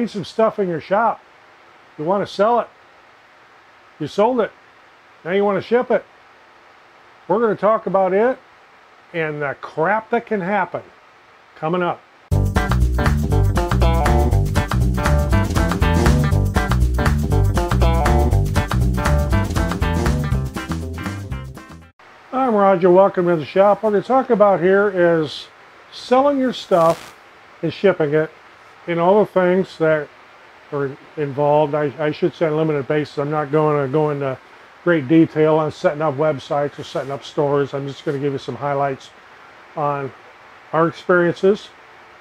Made some stuff in your shop. You want to sell it. You sold it. Now you want to ship it. We're going to talk about it and the crap that can happen coming up. I'm Roger, welcome to the shop. What we're going to talk about here is selling your stuff and shipping it and all the things that are involved. I, I should say on a limited basis. I'm not going to go into great detail on setting up websites or setting up stores. I'm just going to give you some highlights on our experiences.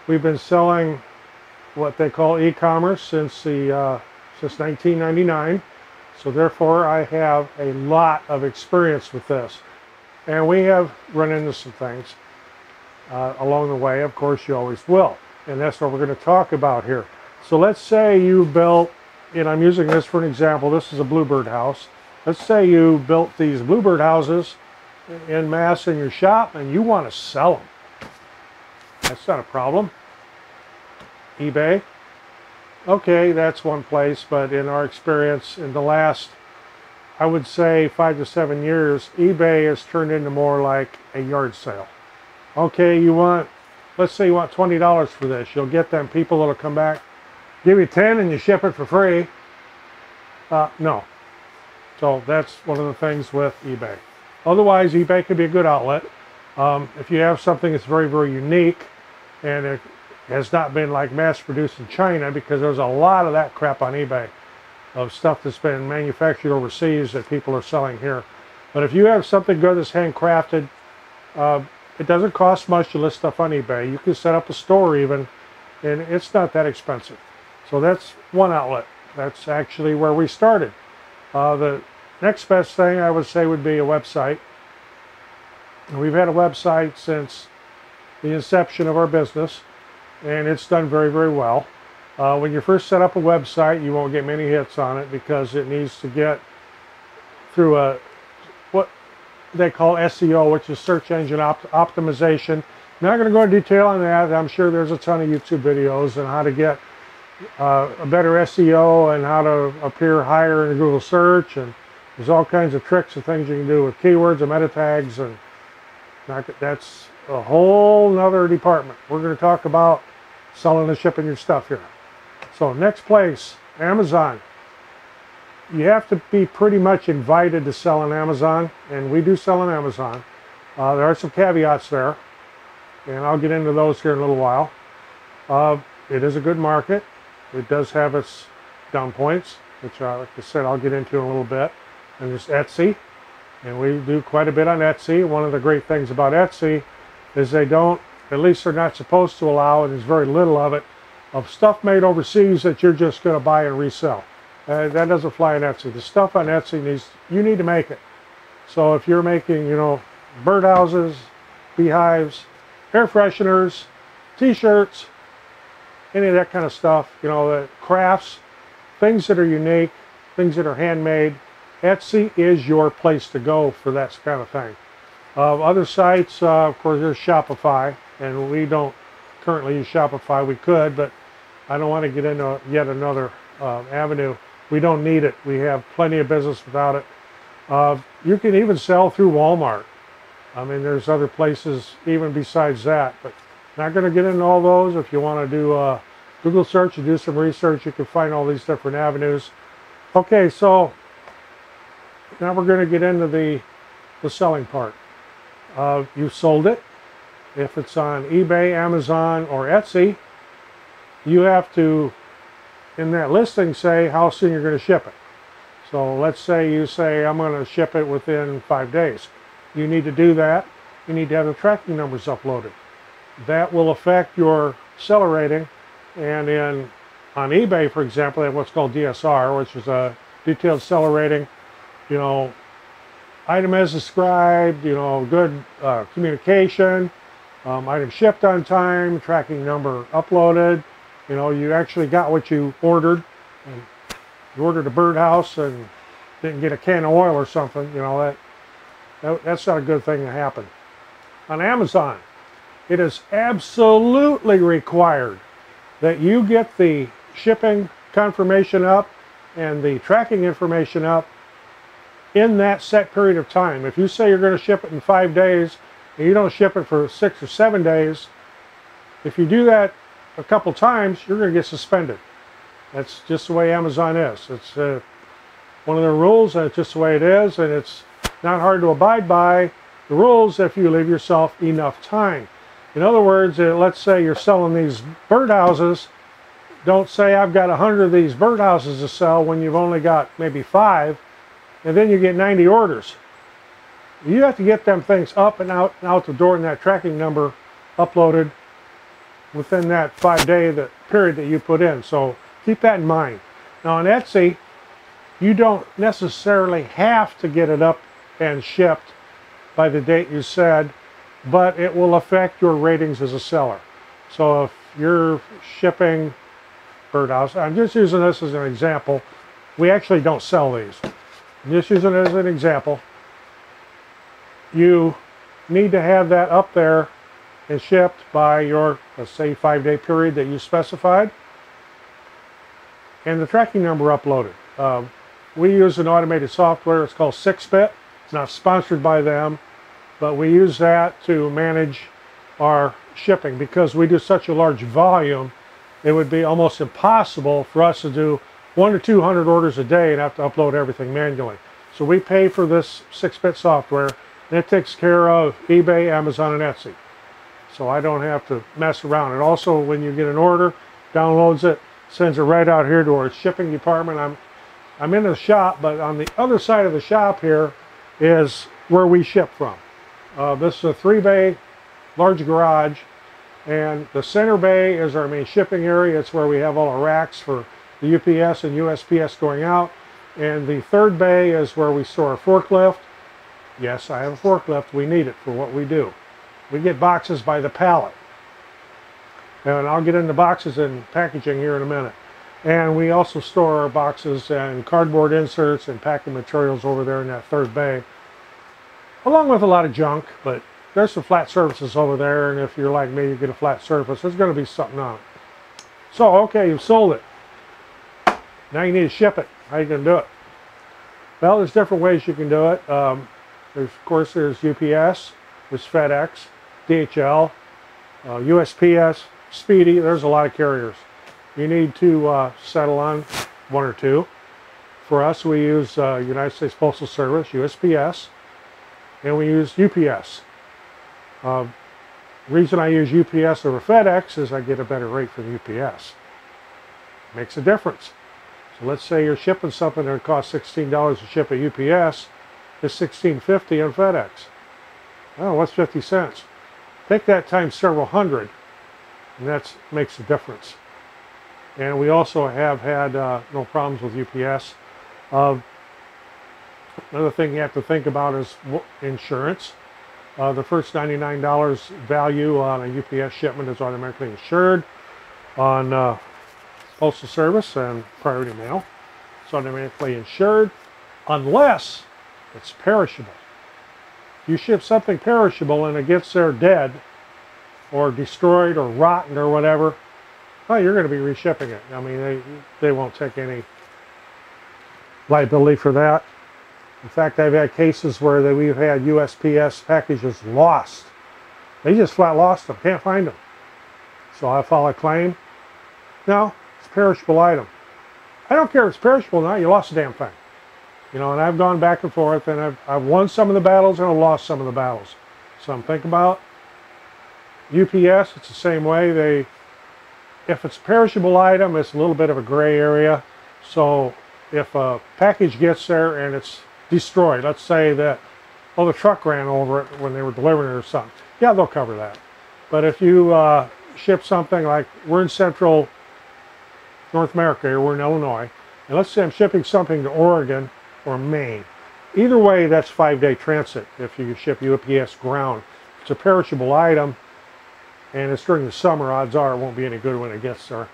We've been selling what they call e-commerce since the uh, since 1999. So therefore I have a lot of experience with this. And we have run into some things uh, along the way. Of course, you always will. And that's what we're going to talk about here. So let's say you built, and I'm using this for an example. This is a bluebird house. Let's say you built these bluebird houses in mass in your shop and you want to sell them. That's not a problem. eBay. Okay, that's one place, but in our experience in the last I would say five to seven years, eBay has turned into more like a yard sale. Okay, you want, let's say you want $20 for this. You'll get them people that'll come back, give you 10 and you ship it for free. Uh, no. So that's one of the things with eBay. Otherwise, eBay could be a good outlet. Um, if you have something that's very, very unique and it has not been like mass produced in China because there's a lot of that crap on eBay of stuff that's been manufactured overseas that people are selling here. But if you have something good that's handcrafted, uh, it doesn't cost much to list stuff on eBay. You can set up a store even, and it's not that expensive. So that's one outlet. That's actually where we started. Uh, the next best thing I would say would be a website. And we've had a website since the inception of our business, and it's done very, very well. Uh, when you first set up a website, you won't get many hits on it because it needs to get through a they call SEO, which is search engine op optimization. I'm not going to go into detail on that. I'm sure there's a ton of YouTube videos on how to get uh, a better SEO and how to appear higher in Google search. And there's all kinds of tricks and things you can do with keywords and meta tags. And that's a whole nother department. We're going to talk about selling and shipping your stuff here. So next place, Amazon. You have to be pretty much invited to sell on Amazon, and we do sell on Amazon. Uh, there are some caveats there, and I'll get into those here in a little while. Uh, it is a good market. It does have its down points, which, uh, like I said, I'll get into in a little bit. And there's Etsy, and we do quite a bit on Etsy. One of the great things about Etsy is they don't, at least they're not supposed to allow, and there's very little of it, of stuff made overseas that you're just going to buy and resell. Uh, that doesn't fly on Etsy. The stuff on Etsy needs, you need to make it. So if you're making, you know, birdhouses, beehives, air fresheners, t-shirts, any of that kind of stuff, you know, the crafts, things that are unique, things that are handmade, Etsy is your place to go for that kind of thing. Uh, other sites, uh, of course, there's Shopify, and we don't currently use Shopify. We could, but I don't want to get into yet another uh, avenue. We don't need it. We have plenty of business without it. Uh, you can even sell through Walmart. I mean, there's other places even besides that, but not going to get into all those. If you want to do a uh, Google search and do some research, you can find all these different avenues. Okay, so now we're going to get into the, the selling part. Uh, you sold it. If it's on eBay, Amazon, or Etsy, you have to, in that listing, say how soon you're going to ship it. So let's say you say, I'm going to ship it within five days. You need to do that. You need to have the tracking numbers uploaded. That will affect your seller rating. And in on eBay, for example, they have what's called DSR, which is a detailed seller rating. You know, item as described, you know, good uh, communication, um, item shipped on time, tracking number uploaded, you know, you actually got what you ordered. And you ordered a birdhouse and didn't get a can of oil or something, you know, that, that that's not a good thing to happen. On Amazon, it is absolutely required that you get the shipping confirmation up and the tracking information up in that set period of time. If you say you're going to ship it in five days and you don't ship it for six or seven days, if you do that a couple times, you're going to get suspended. That's just the way Amazon is. It's uh, one of their rules, and it's just the way it is, and it's not hard to abide by the rules if you leave yourself enough time. In other words, uh, let's say you're selling these birdhouses. Don't say I've got 100 of these birdhouses to sell when you've only got maybe five, and then you get 90 orders. You have to get them things up and out and out the door and that tracking number uploaded within that five day period that you put in. So keep that in mind. Now on Etsy, you don't necessarily have to get it up and shipped by the date you said, but it will affect your ratings as a seller. So if you're shipping birdhouse, I'm just using this as an example. We actually don't sell these. I'm just using it as an example. You need to have that up there and shipped by your, let's say, five day period that you specified, and the tracking number uploaded. Um, we use an automated software, it's called SixBit. It's not sponsored by them, but we use that to manage our shipping because we do such a large volume, it would be almost impossible for us to do one to 200 orders a day and have to upload everything manually. So we pay for this SixBit software, and it takes care of eBay, Amazon, and Etsy so I don't have to mess around. And also when you get an order, downloads it, sends it right out here to our shipping department. I'm, I'm in the shop, but on the other side of the shop here is where we ship from. Uh, this is a three bay large garage and the center bay is our main shipping area. It's where we have all our racks for the UPS and USPS going out. And the third bay is where we store our forklift. Yes, I have a forklift. We need it for what we do. We get boxes by the pallet. And I'll get into boxes and packaging here in a minute. And we also store our boxes and cardboard inserts and packing materials over there in that third bay. Along with a lot of junk, but there's some flat surfaces over there. And if you're like me, you get a flat surface, there's going to be something on it. So, okay, you've sold it. Now you need to ship it. How are you going to do it? Well, there's different ways you can do it. Um, there's, of course, there's UPS, there's FedEx, DHL, uh, USPS, Speedy. There's a lot of carriers. You need to uh, settle on one or two. For us, we use uh, United States Postal Service, USPS, and we use UPS. Uh, reason I use UPS over FedEx is I get a better rate from UPS. Makes a difference. So let's say you're shipping something that costs $16 to ship at UPS, it's $16.50 on FedEx. Oh, what's 50 cents? Take that times several hundred, and that makes a difference. And we also have had uh, no problems with UPS. Uh, another thing you have to think about is insurance. Uh, the first $99 value on a UPS shipment is automatically insured on uh, Postal Service and Priority Mail. It's automatically insured unless it's perishable you ship something perishable and it gets there dead or destroyed or rotten or whatever, oh, you're going to be reshipping it. I mean, they, they won't take any liability for that. In fact, I've had cases where they, we've had USPS packages lost. They just flat lost them, can't find them. So I file a claim. No, it's a perishable item. I don't care if it's perishable or not, you lost the damn thing. You know, and I've gone back and forth, and I've, I've won some of the battles, and I've lost some of the battles. So I'm about UPS, it's the same way. They, if it's a perishable item, it's a little bit of a gray area. So if a package gets there and it's destroyed, let's say that, oh, the truck ran over it when they were delivering it or something. Yeah, they'll cover that. But if you uh, ship something like, we're in central North America, or we're in Illinois, and let's say I'm shipping something to Oregon, or Maine. Either way, that's five-day transit if you ship UPS ground. It's a perishable item, and it's during the summer, odds are it won't be any good when it gets there.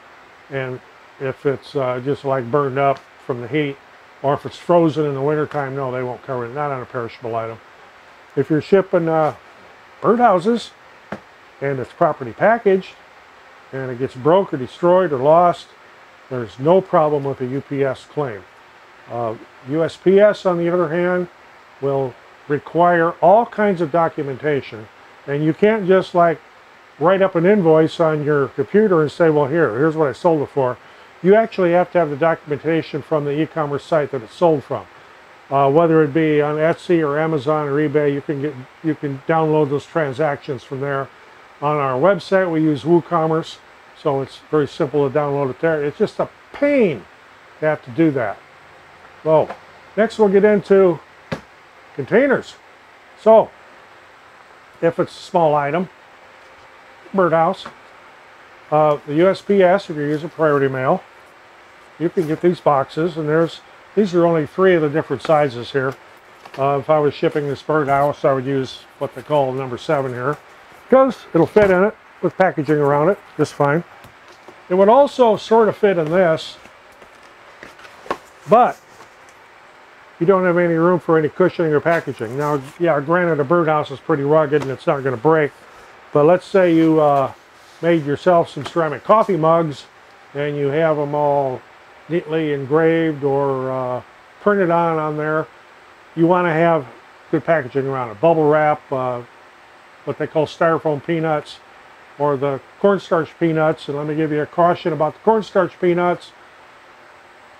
And if it's uh, just like burned up from the heat, or if it's frozen in the wintertime, no, they won't cover it, not on a perishable item. If you're shipping uh, birdhouses, and it's properly packaged, and it gets broke or destroyed or lost, There's no problem with a UPS claim. Uh, USPS, on the other hand, will require all kinds of documentation. And you can't just like write up an invoice on your computer and say, well, here, here's what I sold it for. You actually have to have the documentation from the e-commerce site that it's sold from. Uh, whether it be on Etsy or Amazon or eBay, you can get you can download those transactions from there. On our website, we use WooCommerce, so it's very simple to download it there. It's just a pain to have to do that. Well, next we'll get into containers. So, if it's a small item, birdhouse, uh, the USPS, if you're using priority mail, you can get these boxes, and there's these are only three of the different sizes here. Uh, if I was shipping this birdhouse, I would use what they call number seven here, because it'll fit in it with packaging around it just fine. It would also sort of fit in this, but you don't have any room for any cushioning or packaging. Now, yeah, granted, a birdhouse is pretty rugged and it's not going to break, but let's say you uh, made yourself some ceramic coffee mugs and you have them all neatly engraved or uh, printed on on there. You want to have good packaging around it. Bubble wrap, uh, what they call styrofoam peanuts, or the cornstarch peanuts. And let me give you a caution about the cornstarch peanuts.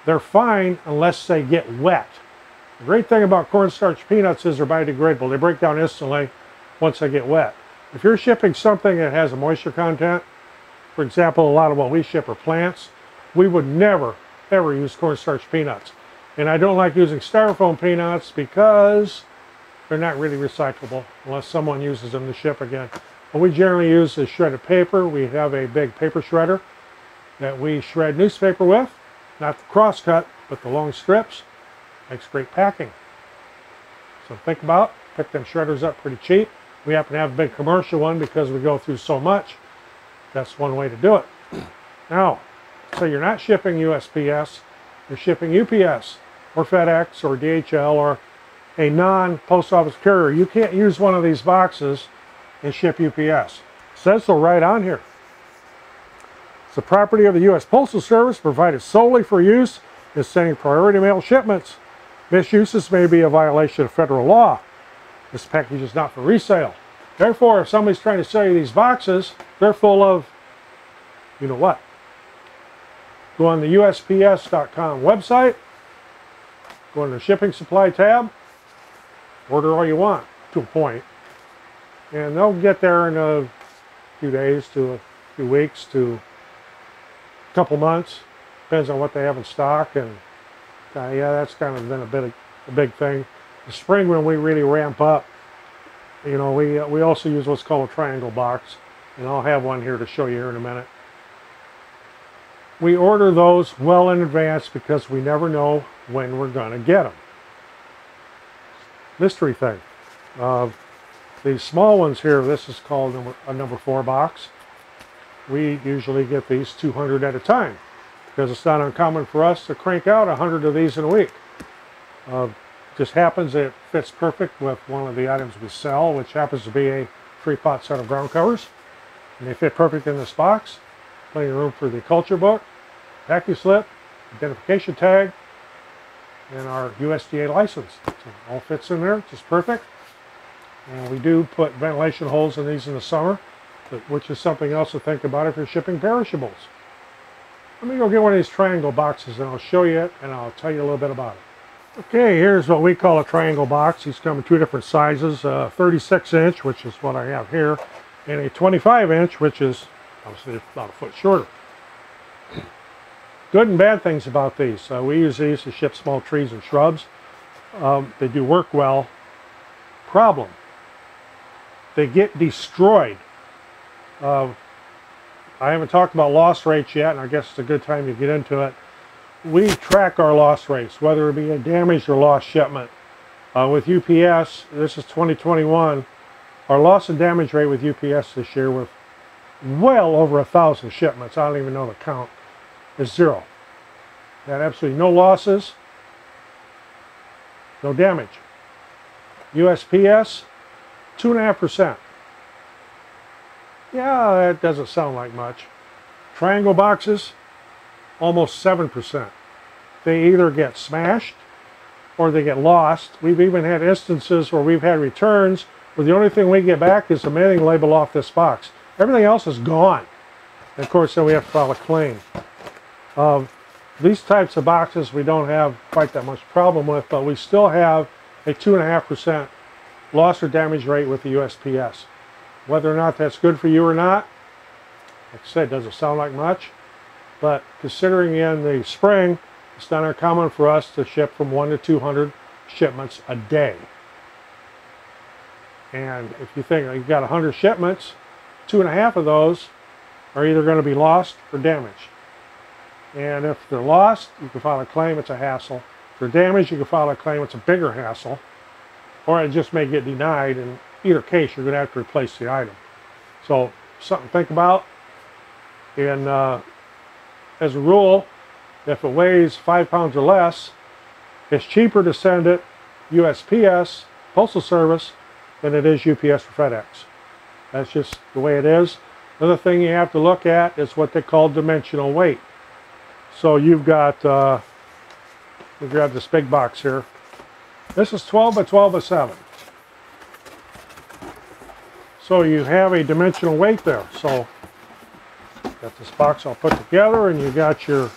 They're fine unless they get wet. The great thing about cornstarch peanuts is they're biodegradable. They break down instantly once they get wet. If you're shipping something that has a moisture content, for example, a lot of what we ship are plants, we would never, ever use cornstarch peanuts. And I don't like using styrofoam peanuts because they're not really recyclable unless someone uses them to ship again. What we generally use is shredded paper. We have a big paper shredder that we shred newspaper with, not the crosscut, but the long strips. Makes great packing. So think about, pick them shredders up pretty cheap. We happen to have a big commercial one because we go through so much. That's one way to do it. Now, so you're not shipping USPS, you're shipping UPS or FedEx or DHL or a non-post office carrier. You can't use one of these boxes and ship UPS. It says so right on here. It's the property of the U.S. Postal Service provided solely for use in sending priority mail shipments. Misuses may be a violation of federal law. This package is not for resale. Therefore, if somebody's trying to sell you these boxes, they're full of, you know what? Go on the USPS.com website, go on the shipping supply tab, order all you want to a point, and they'll get there in a few days to a few weeks to a couple months. Depends on what they have in stock, and uh, yeah, that's kind of been a bit a big thing. The spring when we really ramp up, you know, we uh, we also use what's called a triangle box, and I'll have one here to show you here in a minute. We order those well in advance because we never know when we're going to get them. Mystery thing. Uh, these small ones here, this is called number, a number four box. We usually get these 200 at a time because it's not uncommon for us to crank out 100 of these in a week. Uh, just happens it fits perfect with one of the items we sell, which happens to be a three pot set of ground covers. And they fit perfect in this box plenty of room for the culture book, packing slip, identification tag, and our USDA license. So all fits in there, just perfect. And we do put ventilation holes in these in the summer, which is something else to think about if you're shipping perishables. Let me go get one of these triangle boxes and I'll show you it and I'll tell you a little bit about it. Okay, here's what we call a triangle box. These come in two different sizes, uh, 36 inch, which is what I have here, and a 25 inch, which is obviously about a foot shorter. Good and bad things about these. Uh, we use these to ship small trees and shrubs. Um, they do work well. Problem, they get destroyed. Uh, I haven't talked about loss rates yet, and I guess it's a good time to get into it. We track our loss rates, whether it be a damaged or lost shipment. Uh, with UPS, this is 2021, our loss and damage rate with UPS this year with well over a thousand shipments. I don't even know the count. Is zero. Had absolutely no losses, no damage. USPS, two and a half percent. Yeah, that doesn't sound like much. Triangle boxes, almost 7%. They either get smashed or they get lost. We've even had instances where we've had returns where the only thing we get back is the mailing label off this box. Everything else is gone. And of course, then we have to file a claim. Um, these types of boxes we don't have quite that much problem with, but we still have a 2.5% loss or damage rate with the USPS. Whether or not that's good for you or not, like I said, doesn't sound like much, but considering in the spring, it's not uncommon for us to ship from one to 200 shipments a day. And if you think you've got 100 shipments, two and a half of those are either going to be lost or damaged. And if they're lost, you can file a claim, it's a hassle. If they're damaged, you can file a claim, it's a bigger hassle. Or it just may get denied. In either case, you're going to have to replace the item. So, something to think about. And uh, as a rule, if it weighs five pounds or less, it's cheaper to send it USPS, Postal Service, than it is UPS or FedEx. That's just the way it is. Another thing you have to look at is what they call dimensional weight. So you've got, uh, we grab this big box here. This is 12 by 12 by 7. So you have a dimensional weight there. So got this box all put together and you got your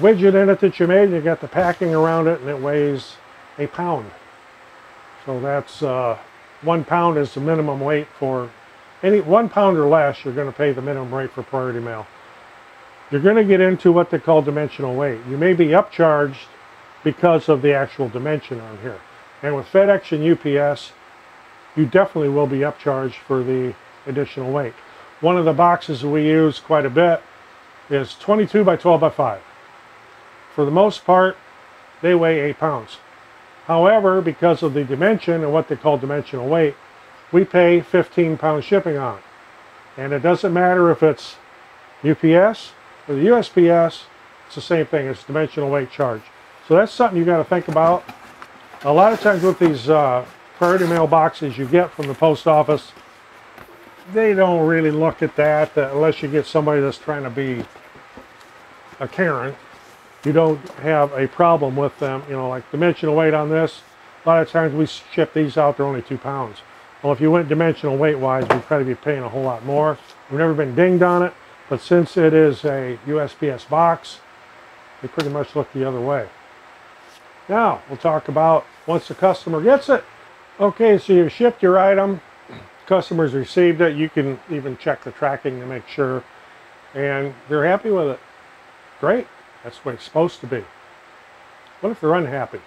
widget in it that you made you got the packing around it and it weighs a pound. So that's uh, one pound is the minimum weight for any one pound or less you're going to pay the minimum rate for priority mail you're going to get into what they call dimensional weight. You may be upcharged because of the actual dimension on here. And with FedEx and UPS, you definitely will be upcharged for the additional weight. One of the boxes we use quite a bit is 22 by 12 by 5. For the most part, they weigh 8 pounds. However, because of the dimension and what they call dimensional weight, we pay 15 pound shipping on. And it doesn't matter if it's UPS, or the USPS, it's the same thing. It's dimensional weight charge. So that's something you got to think about. A lot of times with these uh, priority mail boxes you get from the post office, they don't really look at that uh, unless you get somebody that's trying to be a Karen. You don't have a problem with them. You know, like dimensional weight on this, a lot of times we ship these out, they're only two pounds. Well, if you went dimensional weight wise, we'd probably be paying a whole lot more. We've never been dinged on it. But since it is a USPS box, they pretty much look the other way. Now, we'll talk about once the customer gets it. Okay, so you've shipped your item, customers received it, you can even check the tracking to make sure, and they're happy with it. Great, that's what it's supposed to be. What if they're unhappy?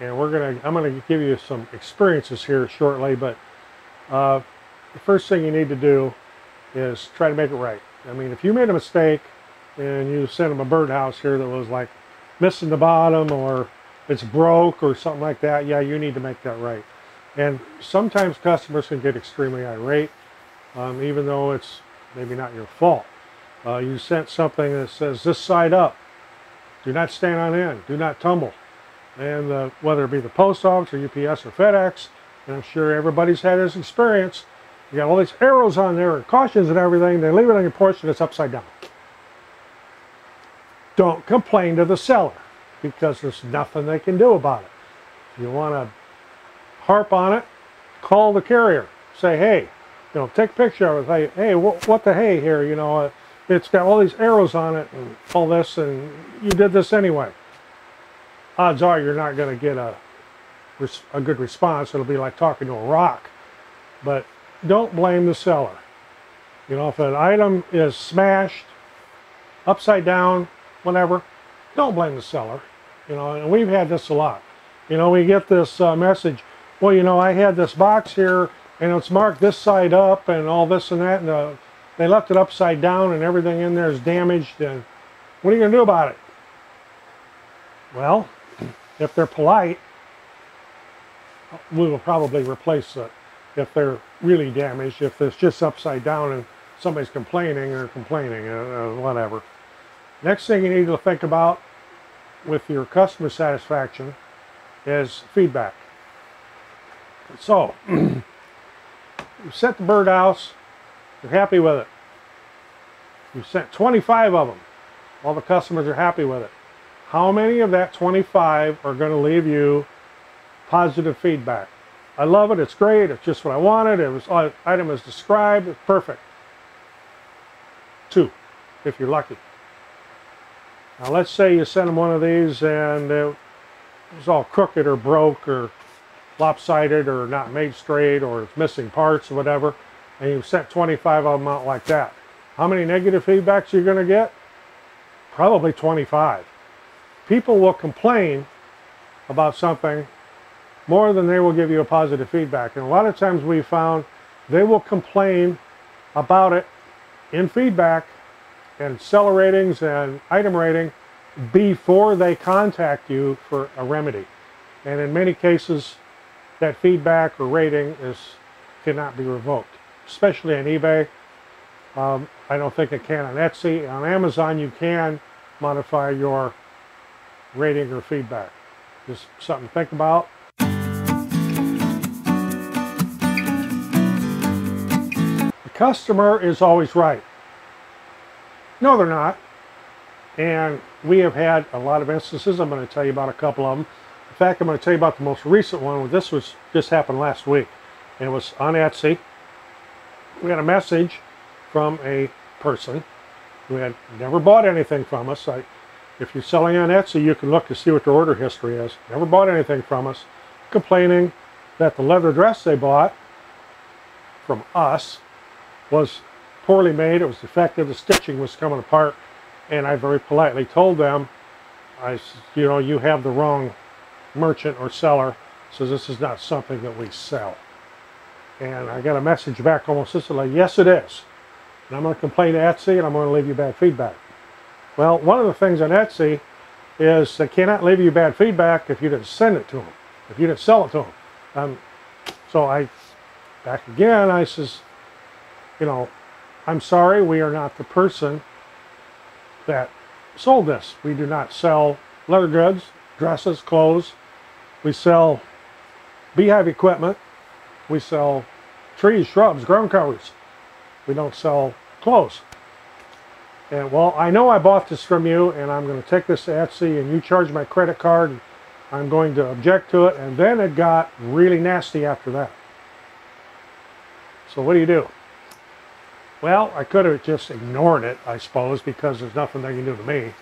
And we're gonna, I'm gonna give you some experiences here shortly, but uh, the first thing you need to do is try to make it right. I mean, if you made a mistake and you sent them a birdhouse here that was like missing the bottom or it's broke or something like that, yeah, you need to make that right. And sometimes customers can get extremely irate, um, even though it's maybe not your fault. Uh, you sent something that says this side up, do not stand on end, do not tumble. And uh, whether it be the post office or UPS or FedEx, and I'm sure everybody's had this experience, you got all these arrows on there and cautions and everything. They leave it on your porch and it's upside down. Don't complain to the seller because there's nothing they can do about it. If you want to harp on it, call the carrier. Say, hey, you know, take a picture of it. Hey, what, what the hey here? You know, uh, it's got all these arrows on it and all this, and you did this anyway. Odds are you're not going to get a, a good response. It'll be like talking to a rock. But don't blame the seller. You know, if an item is smashed, upside down, whatever, don't blame the seller. You know, and we've had this a lot. You know, we get this uh, message, well, you know, I had this box here and it's marked this side up and all this and that, and uh, they left it upside down and everything in there is damaged, and what are you going to do about it? Well, if they're polite, we will probably replace it if they're really damaged. If it's just upside down and somebody's complaining or complaining, uh, uh, whatever. Next thing you need to think about with your customer satisfaction is feedback. So, you set the birdhouse, you're happy with it. You sent 25 of them. All the customers are happy with it. How many of that 25 are going to leave you positive feedback? I love it. It's great. It's just what I wanted. It was uh, item as described. It's perfect. Two, if you're lucky. Now let's say you send them one of these and it was all crooked or broke or lopsided or not made straight or it's missing parts or whatever, and you sent 25 of them out like that. How many negative feedbacks you're you going to get? Probably 25. People will complain about something more than they will give you a positive feedback. And a lot of times we found they will complain about it in feedback and seller ratings and item rating before they contact you for a remedy. And in many cases, that feedback or rating is cannot be revoked, especially on eBay. Um, I don't think it can on Etsy. On Amazon, you can modify your rating or feedback. Just something to think about. The customer is always right. No, they're not. And we have had a lot of instances. I'm going to tell you about a couple of them. In fact, I'm going to tell you about the most recent one. This was just happened last week. And it was on Etsy. We had a message from a person who had never bought anything from us. I, if you're selling on Etsy, you can look to see what their order history is. Never bought anything from us. Complaining that the leather dress they bought from us was poorly made, it was defective, the stitching was coming apart, and I very politely told them, I, you know, you have the wrong merchant or seller, so this is not something that we sell. And I got a message back almost instantly, yes it is. And I'm going to complain to Etsy and I'm going to leave you bad feedback. Well, one of the things on Etsy is they cannot leave you bad feedback if you didn't send it to them, if you didn't sell it to them. Um, so I, back again, I says, you know, I'm sorry, we are not the person that sold this. We do not sell leather goods, dresses, clothes. We sell beehive equipment. We sell trees, shrubs, ground covers. We don't sell clothes. And well, I know I bought this from you and I'm going to take this to Etsy and you charge my credit card. I'm going to object to it. And then it got really nasty after that. So what do you do? Well, I could have just ignored it, I suppose, because there's nothing they can do to me.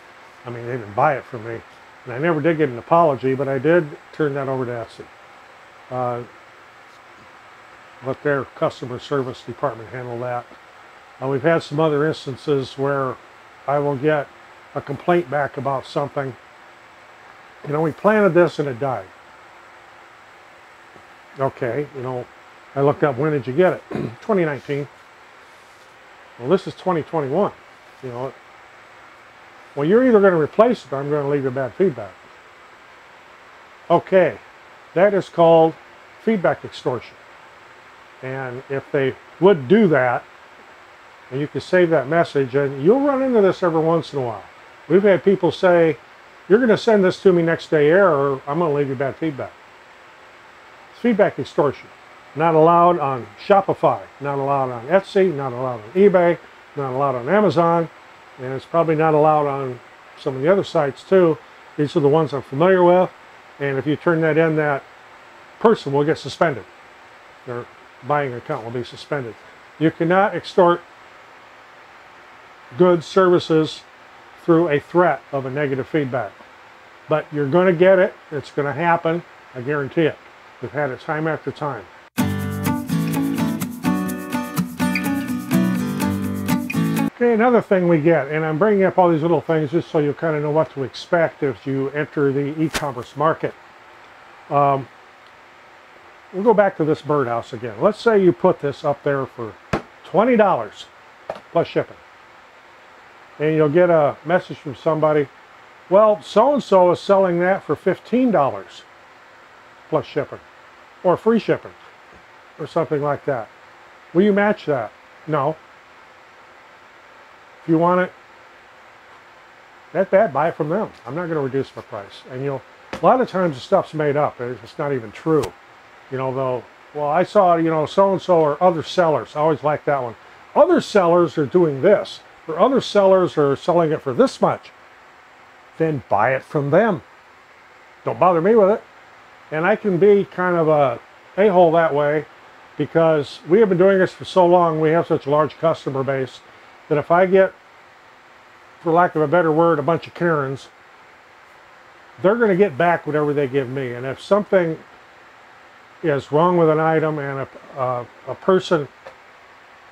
I mean, they didn't buy it from me. And I never did get an apology, but I did turn that over to Etsy. Uh, let their customer service department handle that. Uh, we've had some other instances where I will get a complaint back about something. You know, we planted this and it died. Okay, you know, I looked up when did you get it? 2019. Well, this is 2021. You know, well, you're either going to replace it or I'm going to leave you bad feedback. Okay, that is called feedback extortion. And if they would do that, and you can save that message, and you'll run into this every once in a while. We've had people say, you're going to send this to me next day air, or I'm going to leave you bad feedback. It's feedback extortion. Not allowed on Shopify, not allowed on Etsy, not allowed on eBay, not allowed on Amazon, and it's probably not allowed on some of the other sites too. These are the ones I'm familiar with, and if you turn that in, that person will get suspended. Their buying account will be suspended. You cannot extort goods, services through a threat of a negative feedback. But you're going to get it. It's going to happen. I guarantee it. We've had it time after time. Okay, another thing we get, and I'm bringing up all these little things just so you kind of know what to expect as you enter the e-commerce market. Um, we'll go back to this birdhouse again. Let's say you put this up there for $20 plus shipping. And you'll get a message from somebody, well, so-and-so is selling that for $15 plus shipping or free shipping or something like that. Will you match that? No. If you want it that bad, buy it from them. I'm not going to reduce my price. And you'll, a lot of times the stuff's made up. It's not even true. You know, though, well, I saw, you know, so-and-so or other sellers. I always like that one. Other sellers are doing this. or other sellers are selling it for this much, then buy it from them. Don't bother me with it. And I can be kind of a a-hole that way because we have been doing this for so long, we have such a large customer base that if I get, for lack of a better word, a bunch of Karens, they're going to get back whatever they give me. And if something is wrong with an item and a, uh, a person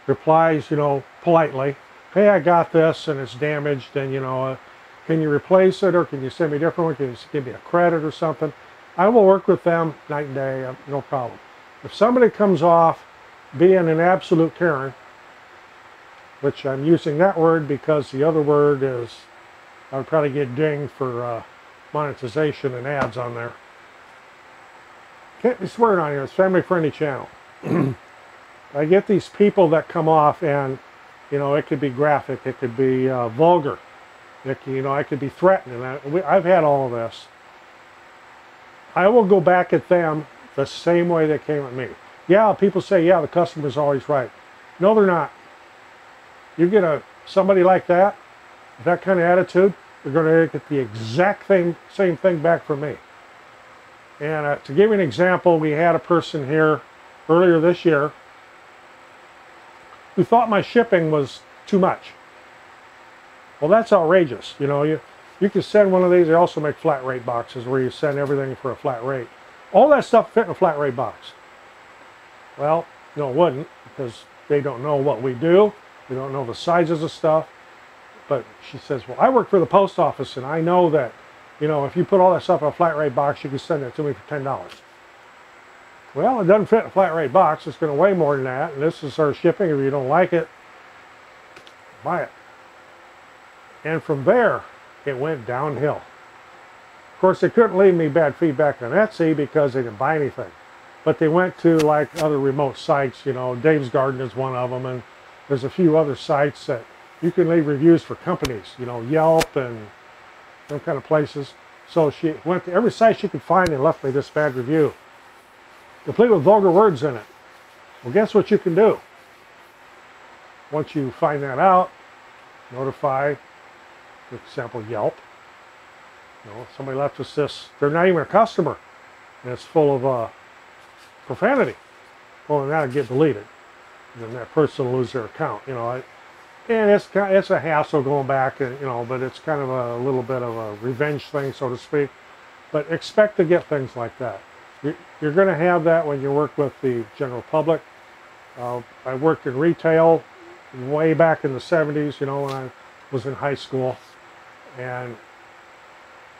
replies, you know, politely, hey, I got this and it's damaged and, you know, uh, can you replace it or can you send me a different one? Can you give me a credit or something? I will work with them night and day, uh, no problem. If somebody comes off being an absolute Karen, which I'm using that word because the other word is, I would probably get dinged for uh, monetization and ads on there. Can't be swearing on here, it's family friendly channel. I get these people that come off and, you know, it could be graphic, it could be uh, vulgar, it, you know, I could be threatening. I, I've had all of this. I will go back at them the same way they came at me. Yeah, people say, yeah, the customer's always right. No, they're not. You get a somebody like that, that kind of attitude, they're going to get the exact thing, same thing back from me. And uh, to give you an example, we had a person here earlier this year who thought my shipping was too much. Well, that's outrageous. You know, you, you can send one of these. They also make flat rate boxes where you send everything for a flat rate. All that stuff fit in a flat rate box. Well, no, it wouldn't because they don't know what we do. They don't know the sizes of stuff. But she says, well, I work for the post office and I know that, you know, if you put all that stuff in a flat rate box, you can send it to me for $10. Well, it doesn't fit in a flat rate box. It's going to weigh more than that. And this is our shipping. If you don't like it, buy it. And from there, it went downhill Of course, they couldn't leave me bad feedback on Etsy because they didn't buy anything. But they went to like other remote sites, you know, Dave's Garden is one of them, and there's a few other sites that you can leave reviews for companies, you know, Yelp and some kind of places. So she went to every site she could find and left me this bad review, complete with vulgar words in it. Well, guess what you can do? Once you find that out, notify, for example, Yelp, you know, somebody left us this, they're not even a customer, and it's full of uh, profanity. Well, that'll get deleted. Then that person will lose their account, you know. I, and it's it's a hassle going back, and you know, but it's kind of a little bit of a revenge thing, so to speak. But expect to get things like that. You're going to have that when you work with the general public. Uh, I worked in retail way back in the 70s, you know, when I was in high school, and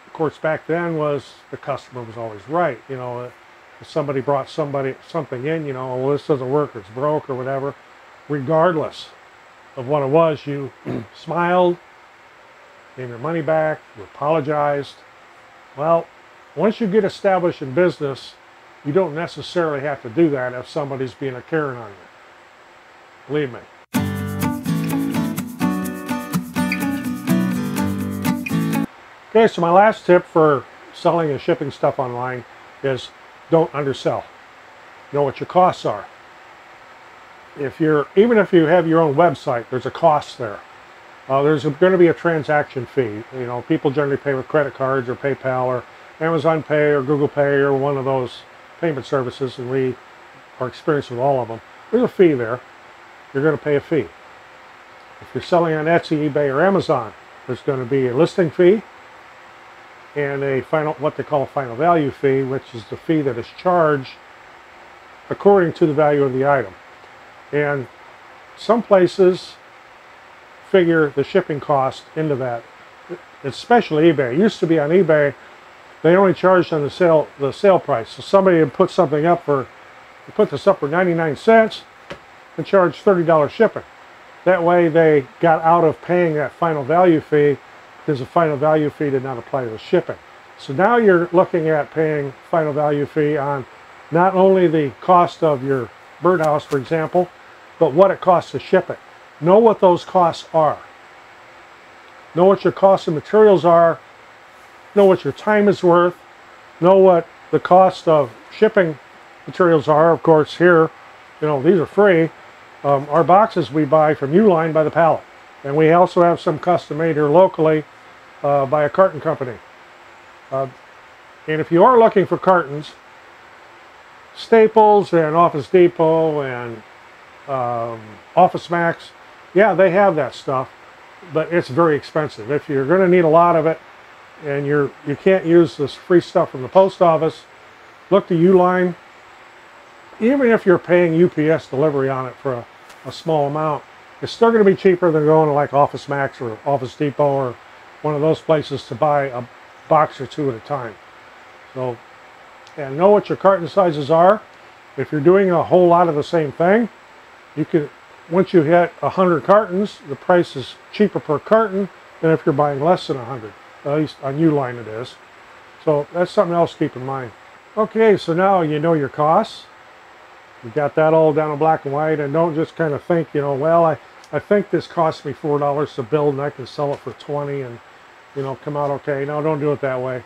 of course, back then was the customer was always right. You know, somebody brought somebody something in, you know, oh, well, this doesn't work, it's broke or whatever. Regardless of what it was, you smiled, gave your money back, you apologized. Well, once you get established in business, you don't necessarily have to do that if somebody's being a Karen on you. Believe me. Okay, so my last tip for selling and shipping stuff online is don't undersell. Know what your costs are. If you're, even if you have your own website, there's a cost there. Uh, there's going to be a transaction fee. You know, people generally pay with credit cards or PayPal or Amazon Pay or Google Pay or one of those payment services, and we are experienced with all of them. There's a fee there. You're going to pay a fee. If you're selling on Etsy, eBay, or Amazon, there's going to be a listing fee and a final, what they call a final value fee, which is the fee that is charged according to the value of the item. And some places figure the shipping cost into that, especially eBay. It used to be on eBay, they only charged on the sale the sale price. So somebody had put something up for, put this up for 99 cents and charged $30 shipping. That way they got out of paying that final value fee because a final value fee did not apply to the shipping. So now you're looking at paying final value fee on not only the cost of your birdhouse, for example, but what it costs to ship it. Know what those costs are. Know what your cost of materials are. Know what your time is worth. Know what the cost of shipping materials are. Of course, here, you know, these are free. Um, our boxes we buy from Uline by the pallet. And we also have some custom made here locally uh, by a carton company. Uh, and if you are looking for cartons, Staples and Office Depot and um, Office Max, yeah, they have that stuff, but it's very expensive. If you're going to need a lot of it and you're you can't use this free stuff from the post office, look to Uline. Even if you're paying UPS delivery on it for a, a small amount, it's still going to be cheaper than going to like Office Max or Office Depot or one of those places to buy a box or two at a time. So, and know what your carton sizes are. If you're doing a whole lot of the same thing, you can, once you hit 100 cartons, the price is cheaper per carton than if you're buying less than 100. At least on Uline it is. So that's something else to keep in mind. Okay, so now you know your costs. You got that all down in black and white and don't just kind of think, you know, well, I, I think this cost me $4 to build and I can sell it for 20 and, you know, come out okay. No, don't do it that way.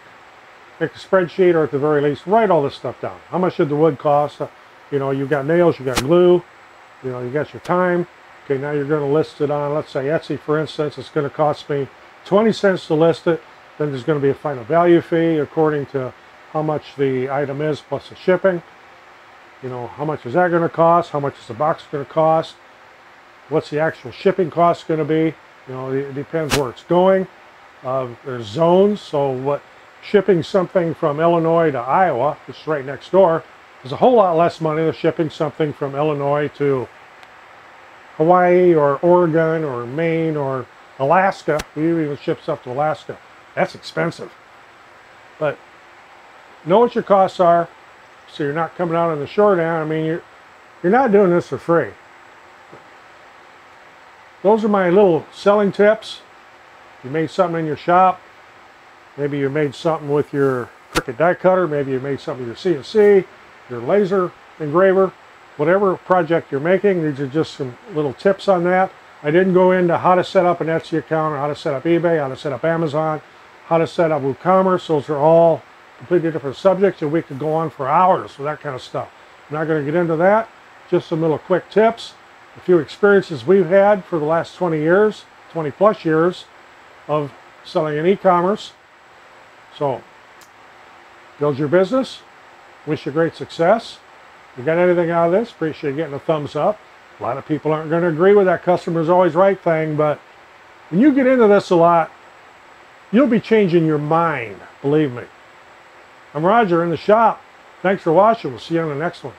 Make a spreadsheet or at the very least, write all this stuff down. How much did the wood cost? Uh, you know, you've got nails, you've got glue, you know, you got your time. Okay, now you're going to list it on, let's say Etsy, for instance, it's going to cost me 20 cents to list it. Then there's going to be a final value fee according to how much the item is plus the shipping. You know, how much is that going to cost? How much is the box going to cost? What's the actual shipping cost going to be? You know, it depends where it's going. Uh, there's zones, so what shipping something from Illinois to Iowa, which is right next door, is a whole lot less money than shipping something from Illinois to Hawaii or Oregon or Maine or Alaska. We even ship stuff to Alaska. That's expensive. But know what your costs are so you're not coming out on the short end. I mean, you're, you're not doing this for free. Those are my little selling tips. You made something in your shop. Maybe you made something with your Cricut die cutter. Maybe you made something with your CNC, your laser engraver, whatever project you're making. These are just some little tips on that. I didn't go into how to set up an Etsy account or how to set up eBay, how to set up Amazon, how to set up WooCommerce. Those are all completely different subjects and we could go on for hours with that kind of stuff. I'm not going to get into that. Just some little quick tips. A few experiences we've had for the last 20 years, 20 plus years of selling in e-commerce. So, build your business. Wish you great success. If you got anything out of this, appreciate getting a thumbs up. A lot of people aren't going to agree with that customer's always right thing, but when you get into this a lot, you'll be changing your mind, believe me. I'm Roger in the shop. Thanks for watching. We'll see you on the next one.